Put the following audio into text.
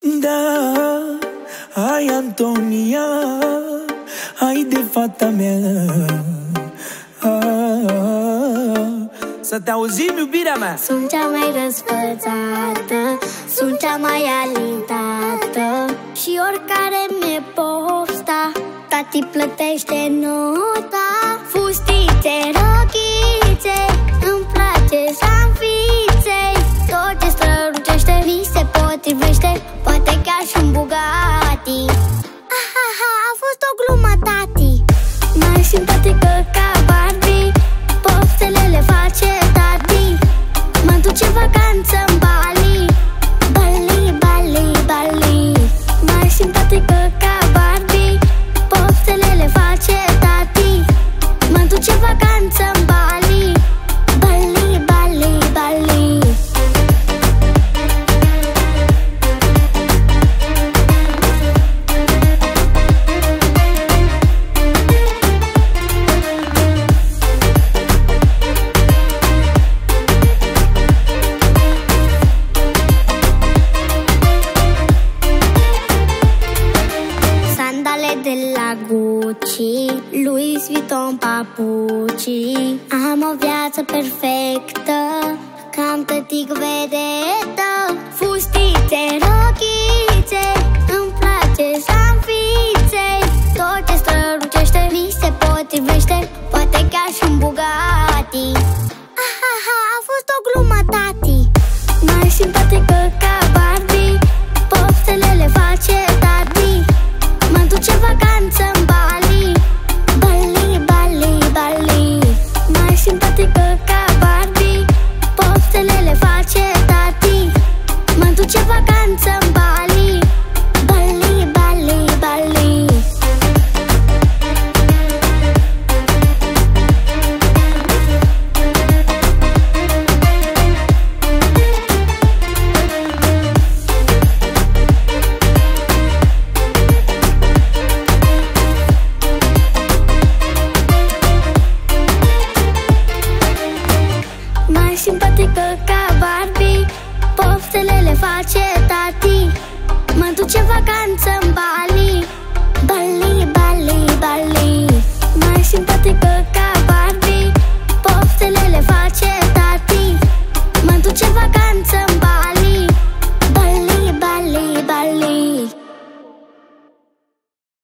Da, ai Antonia, ai de fata mea. Ah, Să te auzim, iubirea mea. Sunt cea mai răsfățată Sunt cea mai alintată Și oricare mi-e pofta Tati plătește nota. Fustițe, rochițe și un Bugatti Ahaha, a fost o glumă, tati Sandale de la Gucci Louis Vuitton papuci Am o viață perfectă Cam tătic vedetă. Fustițe, face tati. Mă duce vacanță în Bali.